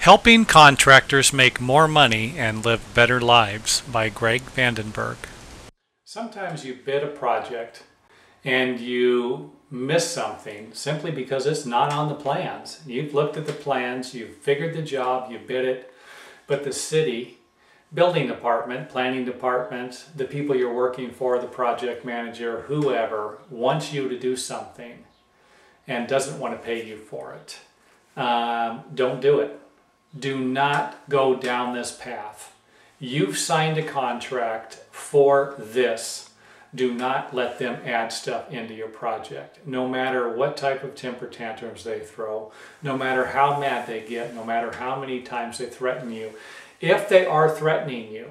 Helping Contractors Make More Money and Live Better Lives by Greg Vandenberg. Sometimes you bid a project and you miss something simply because it's not on the plans. You've looked at the plans, you've figured the job, you bid it, but the city, building department, planning department, the people you're working for, the project manager, whoever, wants you to do something and doesn't want to pay you for it. Um, don't do it do not go down this path. You've signed a contract for this. Do not let them add stuff into your project. No matter what type of temper tantrums they throw, no matter how mad they get, no matter how many times they threaten you, if they are threatening you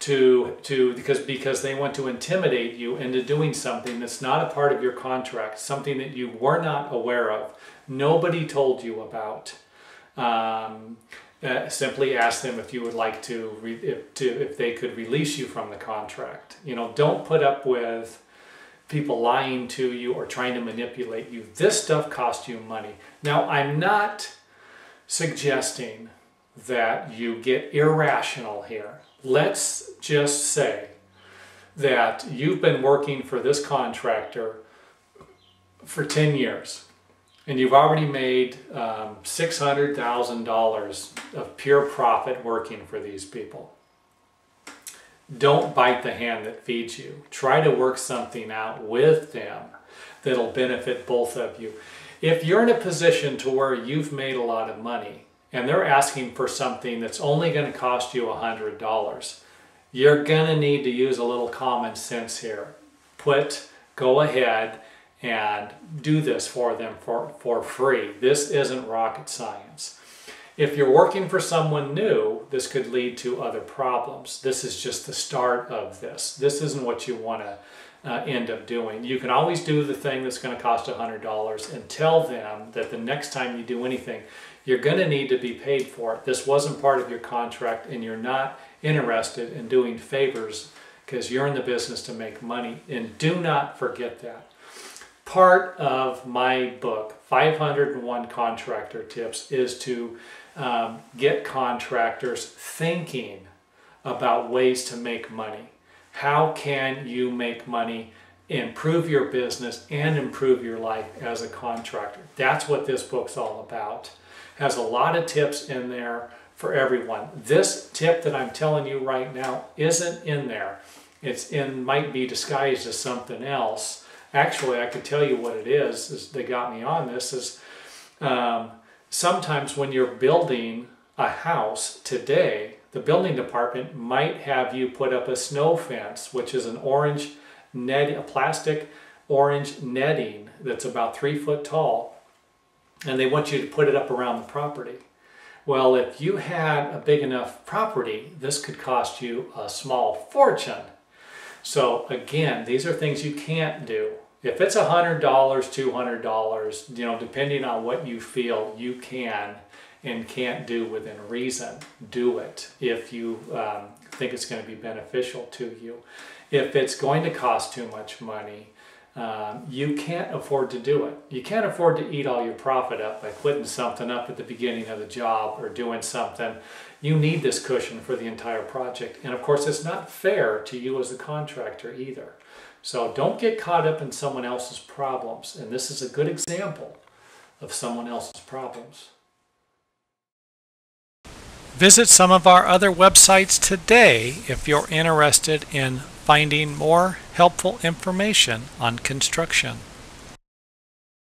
to to because because they want to intimidate you into doing something that's not a part of your contract, something that you were not aware of, nobody told you about um, uh, simply ask them if you would like to, if, to, if they could release you from the contract. You know, don't put up with people lying to you or trying to manipulate you. This stuff costs you money. Now, I'm not suggesting that you get irrational here. Let's just say that you've been working for this contractor for 10 years and you've already made um, $600,000 of pure profit working for these people. Don't bite the hand that feeds you. Try to work something out with them that'll benefit both of you. If you're in a position to where you've made a lot of money and they're asking for something that's only going to cost you $100, you're going to need to use a little common sense here. Put, go ahead and do this for them for, for free. This isn't rocket science. If you're working for someone new, this could lead to other problems. This is just the start of this. This isn't what you want to uh, end up doing. You can always do the thing that's going to cost $100 and tell them that the next time you do anything, you're going to need to be paid for it. This wasn't part of your contract and you're not interested in doing favors because you're in the business to make money. And do not forget that part of my book, 501 Contractor Tips, is to um, get contractors thinking about ways to make money. How can you make money, improve your business, and improve your life as a contractor? That's what this book's all about. Has a lot of tips in there for everyone. This tip that I'm telling you right now isn't in there. It's in might be disguised as something else actually I could tell you what it is, is they got me on this, is um, sometimes when you're building a house today, the building department might have you put up a snow fence, which is an orange net, a plastic orange netting that's about three foot tall, and they want you to put it up around the property. Well, if you had a big enough property, this could cost you a small fortune. So again, these are things you can't do. If it's $100, $200, you know, depending on what you feel you can and can't do within reason, do it if you um, think it's going to be beneficial to you. If it's going to cost too much money, um, you can't afford to do it. You can't afford to eat all your profit up by putting something up at the beginning of the job or doing something. You need this cushion for the entire project. And of course, it's not fair to you as a contractor either. So don't get caught up in someone else's problems. And this is a good example of someone else's problems. Visit some of our other websites today if you're interested in finding more helpful information on construction.